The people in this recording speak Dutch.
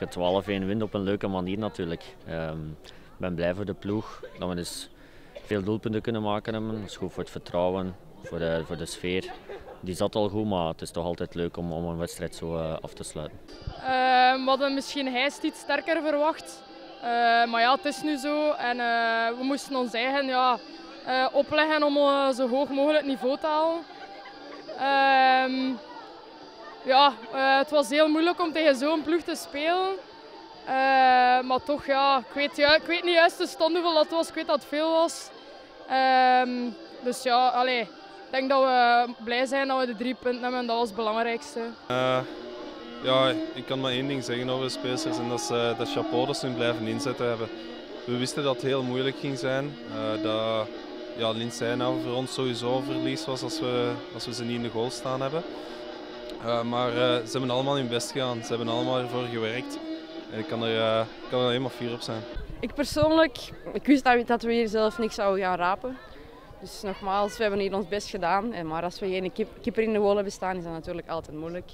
Als je 12-1 wint op een leuke manier natuurlijk. Ehm, ik ben blij voor de ploeg dat we dus veel doelpunten kunnen maken. Dat is goed voor het vertrouwen, voor de, voor de sfeer. Die zat al goed, maar het is toch altijd leuk om, om een wedstrijd zo uh, af te sluiten. Uh, we hadden misschien Heist iets sterker verwacht. Uh, maar ja, het is nu zo. En we moesten ons eigen ja, opleggen om zo hoog mogelijk niveau te halen. Ja, het was heel moeilijk om tegen zo'n ploeg te spelen. maar toch, ja, ik weet, ja, ik weet niet juist de stand hoeveel dat was. Ik weet dat het veel was. Ehm, dus ja, allee, ik denk dat we blij zijn dat we de drie punten hebben en dat was het belangrijkste. Uh, ja, ik kan maar één ding zeggen over de spelers en dat is dat chapeau dat blijven inzetten hebben. We wisten dat het heel moeilijk ging zijn. Dat ja, Linsijnhoven voor ons sowieso een verlies was als we, als we ze niet in de goal staan hebben. Maar ze hebben allemaal hun best gedaan. Ze hebben allemaal ervoor gewerkt. En ik kan er, ik kan er helemaal fier op zijn. Ik persoonlijk, ik wist dat we hier zelf niks zouden gaan rapen. Dus nogmaals, we hebben hier ons best gedaan. Maar als we geen kip, kipper in de wol hebben staan, is dat natuurlijk altijd moeilijk.